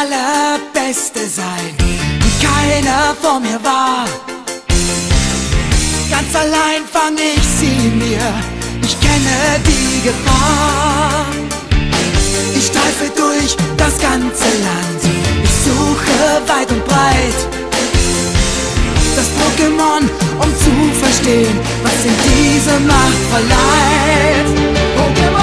allerbeste sein und keiner vor mir war. Ganz allein fang ich sie mir, ich kenne die Gefahr. Ich streife durch das ganze Land, ich suche weit und breit. Das Pokémon, um zu verstehen, was in diese Macht verleiht. Pokémon,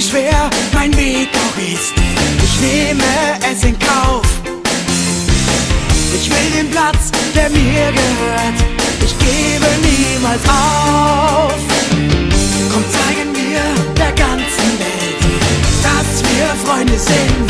wie schwer mein Weg auch ist, ich nehme es in Kauf. Ich will den Platz, der mir gehört, ich gebe niemals auf. Komm, zeigen wir der ganzen Welt, dass wir Freunde sind.